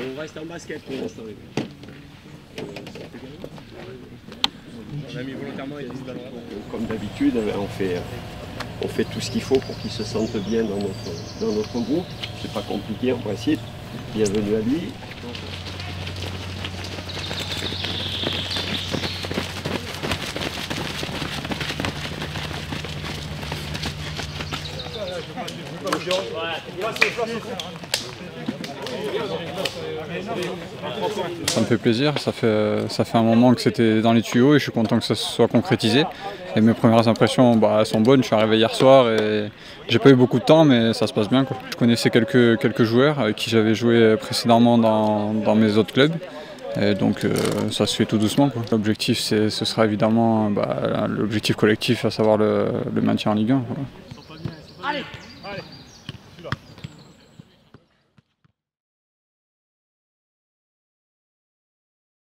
On reste en basket pour l'instant. On a mis volontairement les 10 ballons Comme d'habitude, on fait, on fait tout ce qu'il faut pour qu'il se sente bien dans notre, dans notre groupe. C'est pas compliqué en principe. Bienvenue à lui. Ça me fait plaisir, ça fait, ça fait un moment que c'était dans les tuyaux et je suis content que ça se soit concrétisé. Et mes premières impressions bah, sont bonnes, je suis arrivé hier soir et j'ai pas eu beaucoup de temps mais ça se passe bien. Je connaissais quelques, quelques joueurs avec qui j'avais joué précédemment dans, dans, mes autres clubs. Et donc euh, ça se fait tout doucement. L'objectif ce sera évidemment bah, l'objectif collectif, à savoir le, le maintien en Ligue 1. Voilà. Allez